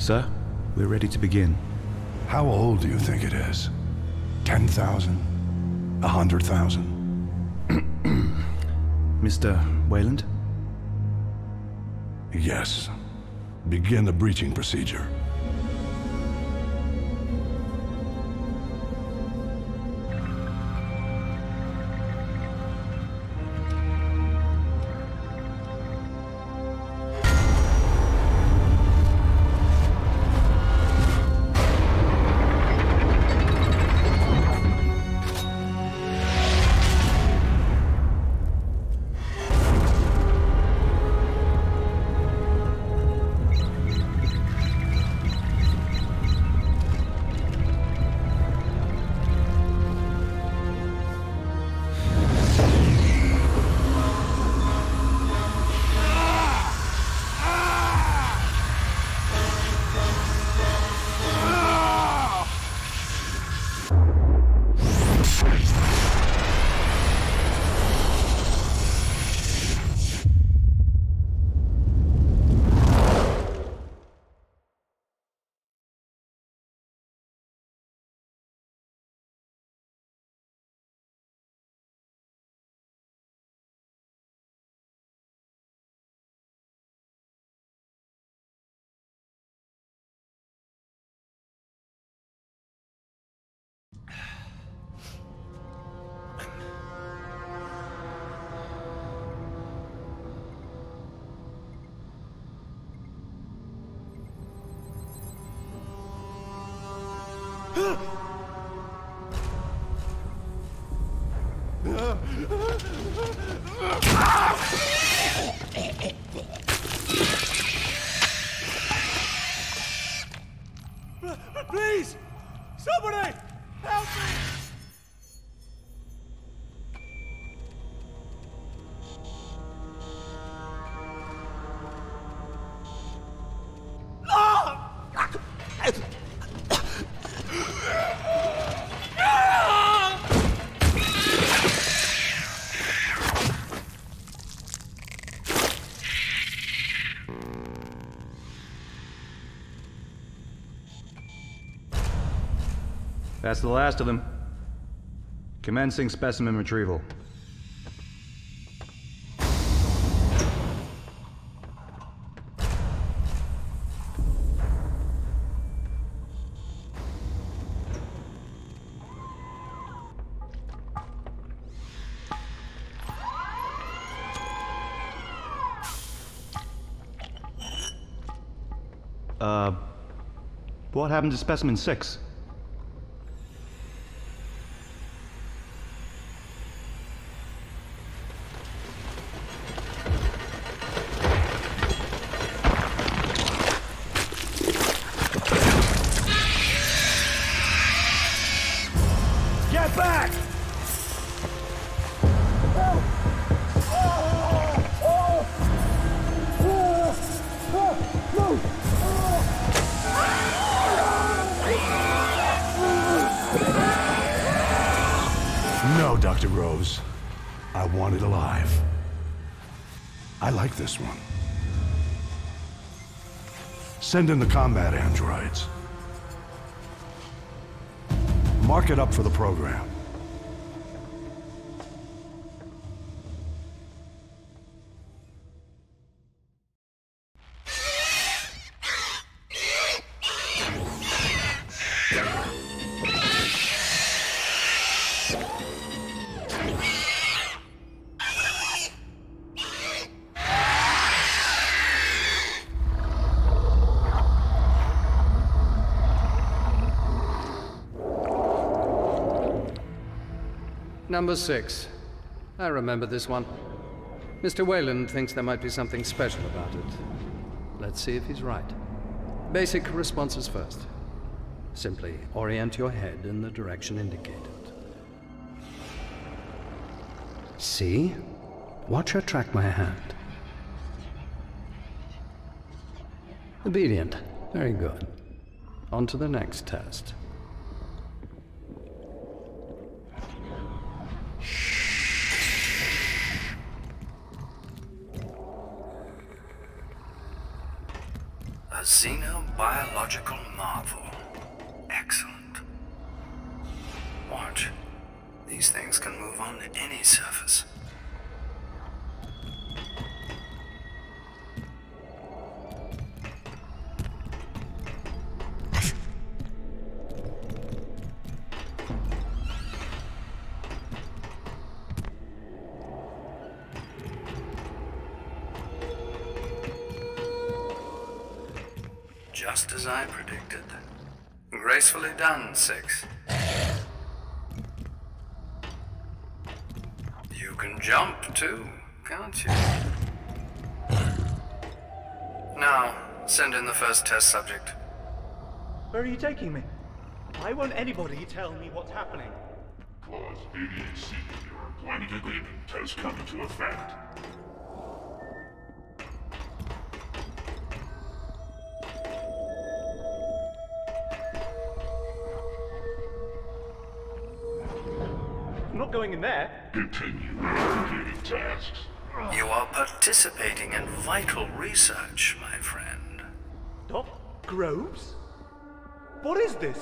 Sir, we're ready to begin. How old do you think it is? 10,000? A 100,000? Mr. Wayland? Yes. Begin the breaching procedure. Please! That's the last of them. Commencing specimen retrieval. Uh, what happened to specimen 6? Like this one. Send in the combat androids. Mark it up for the program. Number six. I remember this one. Mr. Wayland thinks there might be something special about it. Let's see if he's right. Basic responses first. Simply orient your head in the direction indicated. See? Watch her track my hand. Obedient. Very good. On to the next test. A xenobiological marvel. Excellent. Watch. These things can move on any surface. Too, can't you? Now, send in the first test subject. Where are you taking me? Why won't anybody tell me what's happening? Clause 88C of your employment agreement has come into effect. I'm not going in there. Continue with completed tasks. You are participating in vital research, my friend. Doc Groves? What is this?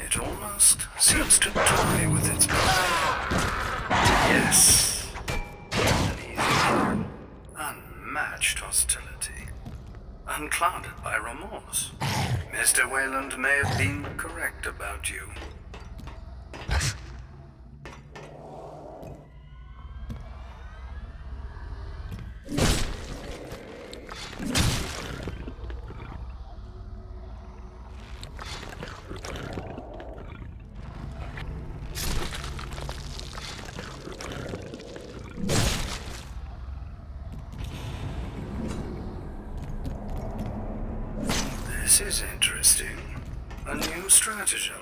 It almost seems to toy with its prey. Yes. An easy Unmatched hostility. Unclouded by remorse. Mr. Wayland may have been correct about you. This is interesting. A new stratagem.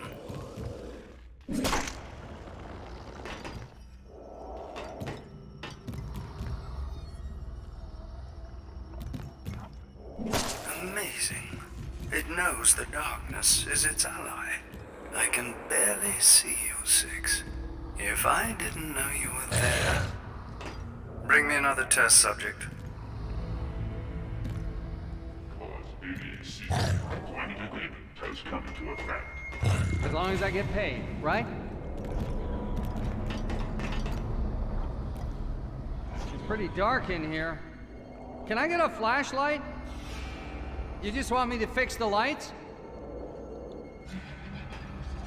Amazing. It knows the darkness is its ally. I can barely see you, Six. If I didn't know you were there. Bring me another test subject. Clause 88C of your employment agreement has come effect. As long as I get paid, right? It's pretty dark in here. Can I get a flashlight? You just want me to fix the lights?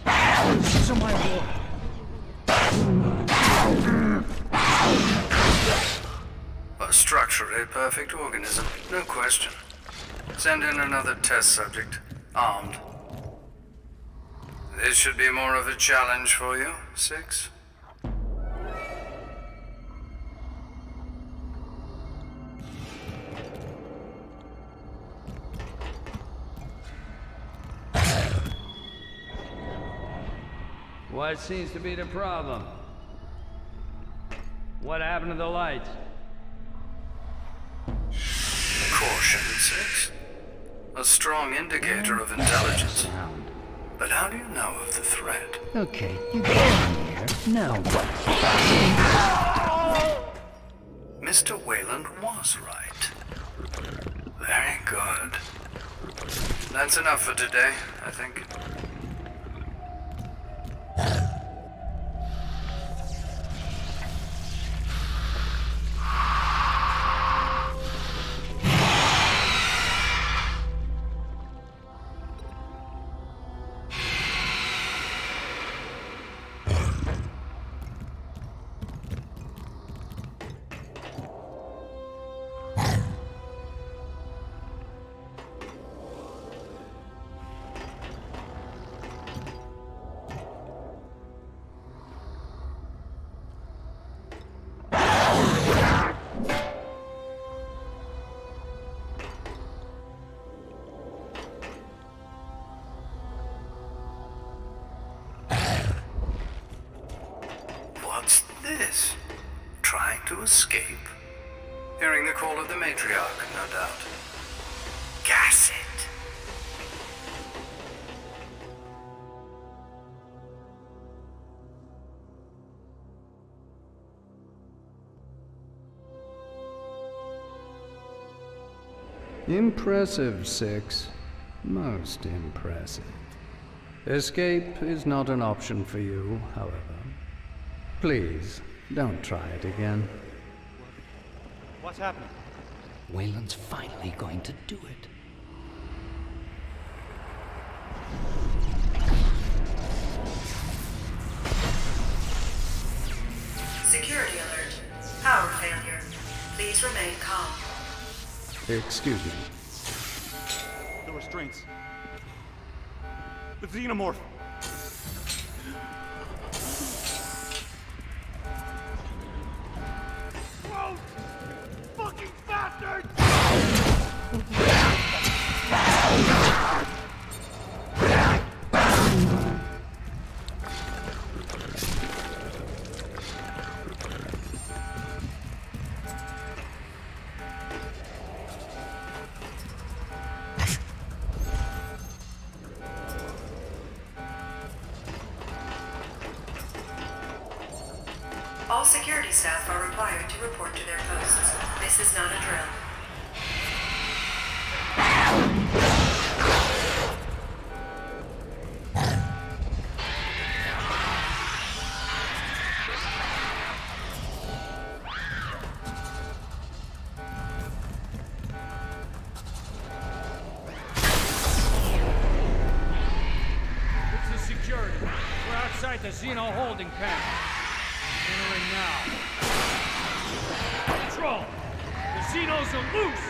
My. A structurally eh? perfect organism, no question. Send in another test subject, armed. This should be more of a challenge for you, Six. What seems to be the problem? What happened to the lights? Caution, Six. A strong indicator of intelligence. But how do you know of the threat? Okay, you get in here. Now what? Mr. Wayland was right. Very good. That's enough for today, I think. Impressive, Six. Most impressive. Escape is not an option for you, however. Please, don't try it again. What's happening? Wayland's finally going to do it. Excuse me. The restraints. The xenomorph. Whoa! Fucking bastard! The Xeno holding pen. Entering now. Control! The Xenos are loose!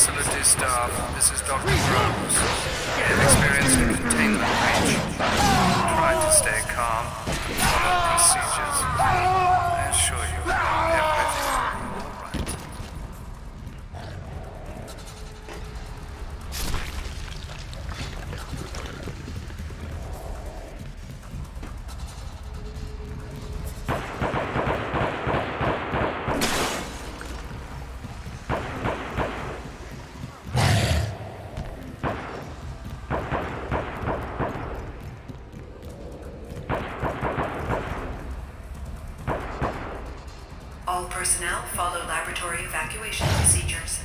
Facility staff, this is Dr. Groves. We have experienced a containment breach. Try to stay calm, follow procedures. I assure you, All personnel follow laboratory evacuation procedures.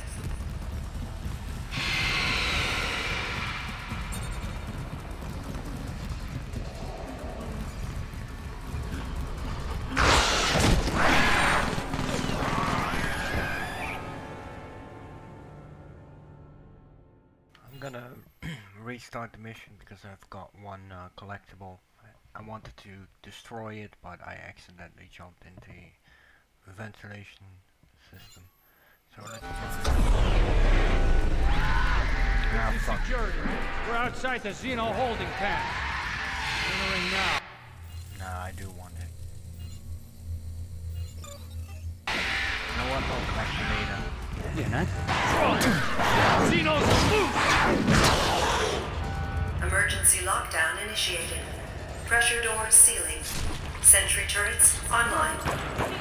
I'm gonna restart the mission because I've got one uh, collectible. I- wanted to destroy it, but I accidentally jumped into ventilation system. So let's Now, This security. We're outside the Xeno holding pen. Entering now. Nah, I do want it. You know what? I'll collect it later. Xenos are loose! Emergency lockdown initiated. Pressure doors sealing. Sentry turrets online.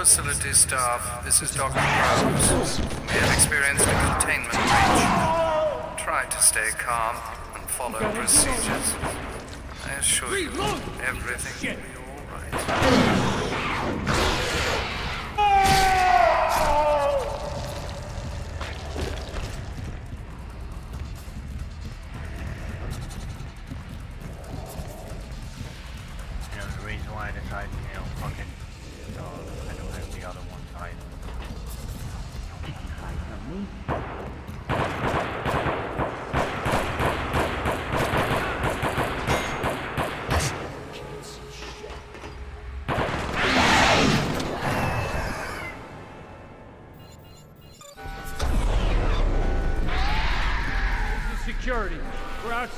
Facility staff, this is Dr. Groves. We have experienced a containment breach. Try to stay calm and follow procedures. I assure you, everything will be all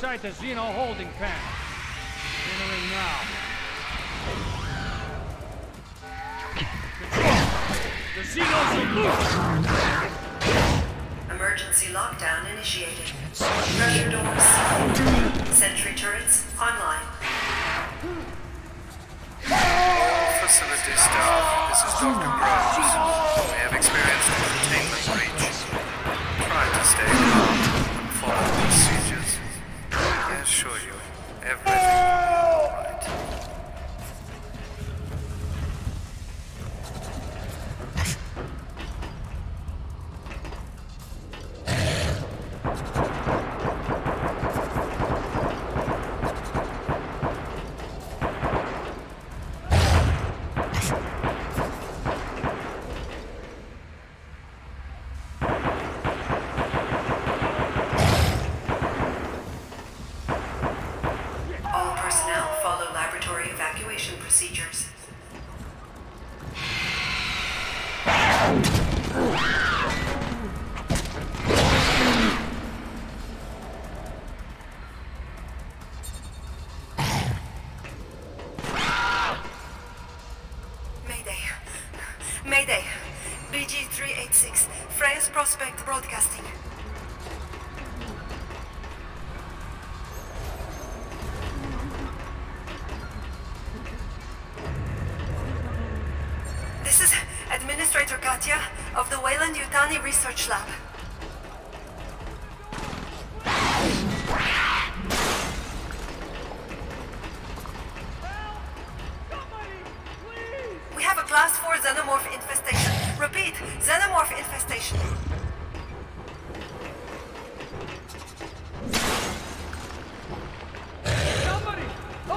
We're the Xeno holding pen. Entering now. The Xenos are loose! Emergency lockdown initiated. Pressure doors sealed. Sentry turrets online. All facility staff. This is Dr. Groves. We have experienced a containment breach. Try to stay calm you, Prospect Broadcasting.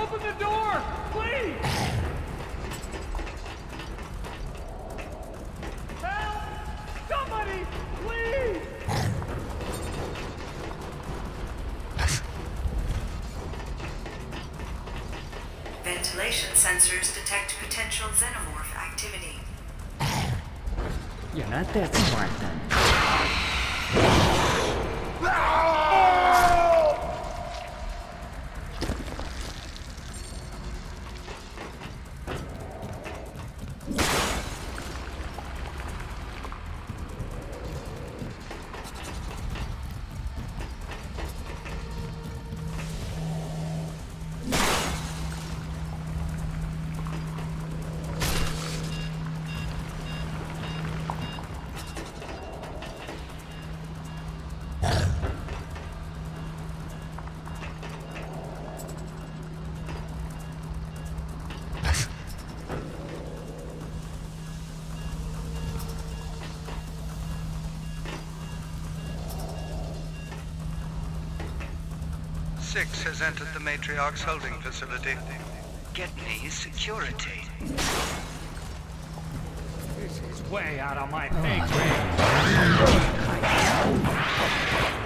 Open the door! Please! Help! Somebody! Please! Ventilation sensors detect potential xenomorph activity. You're not that smart then. 6 has entered the Matriarch's holding facility. Get me security. This is way out of my pay grade.